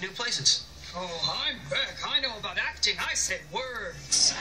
new places. Oh, I'm back! I know about acting. I said words.